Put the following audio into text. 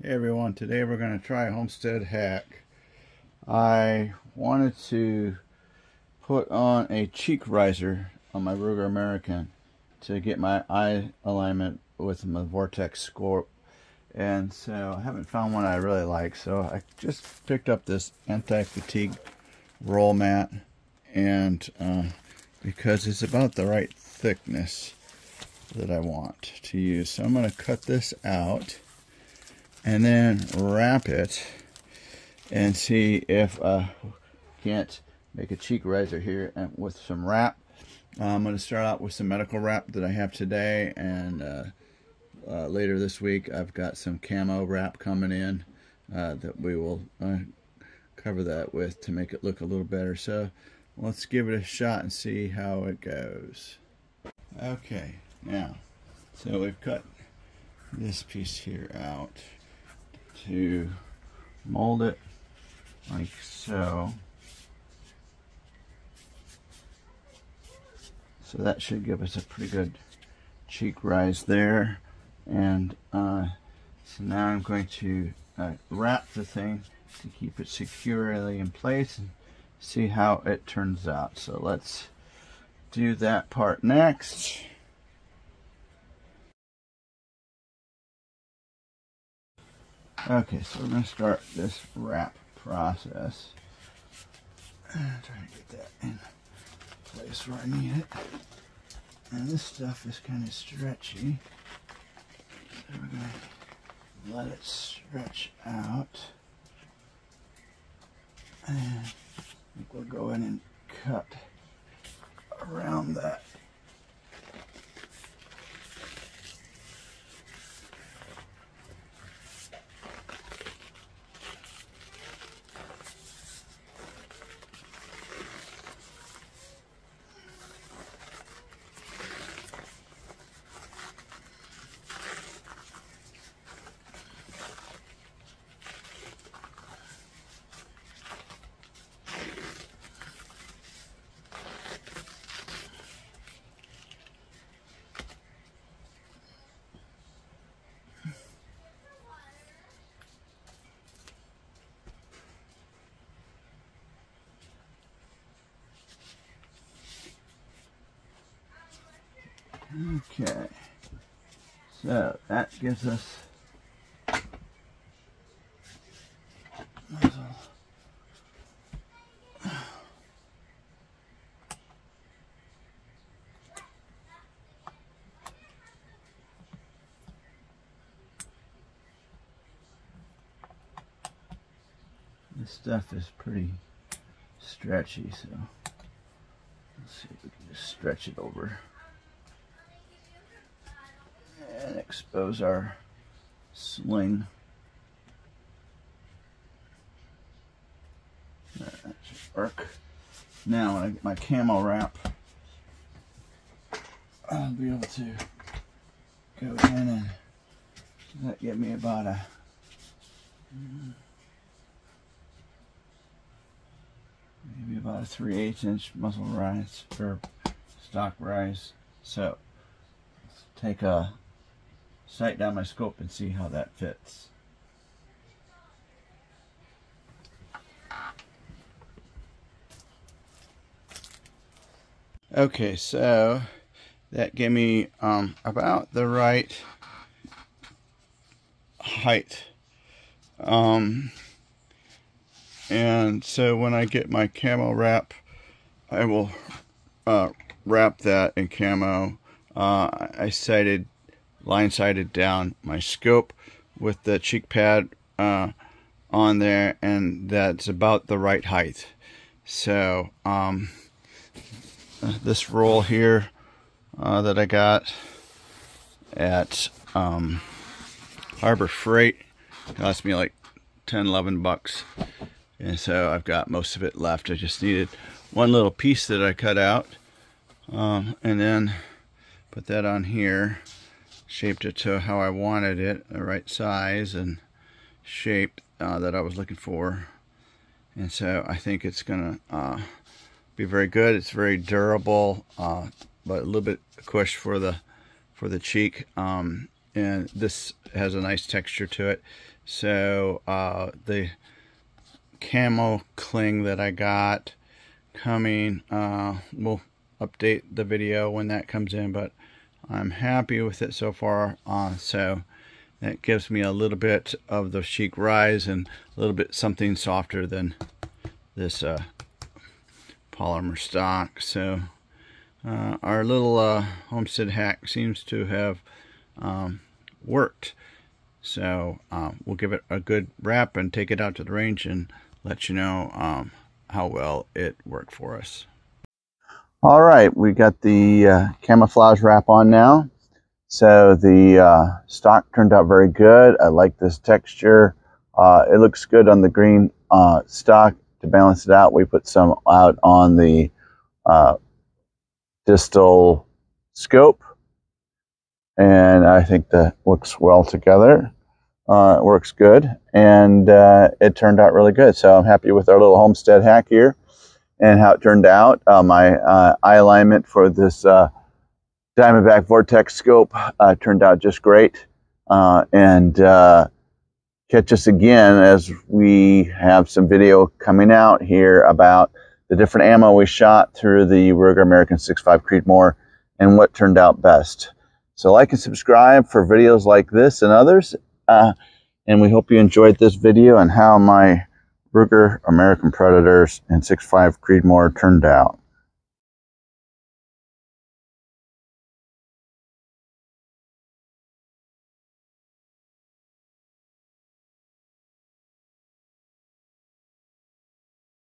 Hey everyone, today we're going to try homestead hack. I wanted to put on a cheek riser on my Ruger American to get my eye alignment with my Vortex scope. And so I haven't found one I really like, so I just picked up this anti-fatigue roll mat and uh, because it's about the right thickness that I want to use. So I'm going to cut this out and then wrap it and see if I can't make a cheek riser here and with some wrap. I'm going to start out with some medical wrap that I have today and uh, uh, later this week I've got some camo wrap coming in uh, that we will uh, cover that with to make it look a little better. So let's give it a shot and see how it goes. Okay, now, so we've cut this piece here out to mold it like so. So that should give us a pretty good cheek rise there. And uh, so now I'm going to uh, wrap the thing to keep it securely in place and see how it turns out. So let's do that part next. Okay, so we're going to start this wrap process. I'm trying to get that in place where I need it. And this stuff is kind of stretchy. So we're going to let it stretch out. And I think we'll go in and cut around that Okay, so that gives us. This stuff is pretty stretchy, so let's see if we can just stretch it over. And expose our sling. That should work. Now when I get my camo wrap, I'll be able to go in and that get me about a maybe about a 3 8 inch muzzle rise or stock rise. So take a sight down my scope and see how that fits. Okay, so that gave me um, about the right height. Um, and so when I get my camo wrap, I will uh, wrap that in camo. Uh, I sighted line sighted down my scope with the cheek pad uh, on there and that's about the right height. So um, this roll here uh, that I got at um, Harbor Freight cost me like 10 11 bucks. And so I've got most of it left. I just needed one little piece that I cut out. Um, and then put that on here shaped it to how I wanted it, the right size and shape uh, that I was looking for. And so I think it's to uh, be very good. It's very durable, uh, but a little bit cush for the for the cheek. Um, and this has a nice texture to it. So uh, the camo cling that I got coming, uh, we'll update the video when that comes in, but I'm happy with it so far. Uh, so that gives me a little bit of the cheek rise and a little bit something softer than this uh, polymer stock. So uh, our little uh, homestead hack seems to have um, worked. So um, we'll give it a good wrap and take it out to the range and let you know um, how well it worked for us. All right, we got the uh, camouflage wrap on now. So the uh, stock turned out very good. I like this texture. Uh, it looks good on the green uh, stock. To balance it out, we put some out on the uh, distal scope. And I think that looks well together. Uh, it works good. And it turned out really good. So I'm happy with our little homestead hack here and how it turned out. Uh, my uh, eye alignment for this uh, Diamondback Vortex scope uh, turned out just great. and catch us again as we have some video coming out here about the different ammo we shot through the Ruger American 6.5 Creedmoor and what turned out best. So like and subscribe for videos like this and others. Uh, and we hope you enjoyed this video and how my Ruger American Predators and 6.5 Creedmoor turned out.